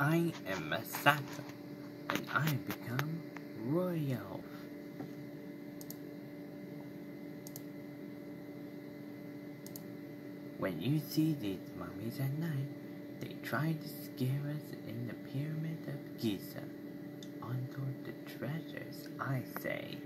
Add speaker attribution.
Speaker 1: I am a Masato, and I become Royolf. When you see these mummies at night, they try to scare us in the Pyramid of Giza. Onto the treasures, I say.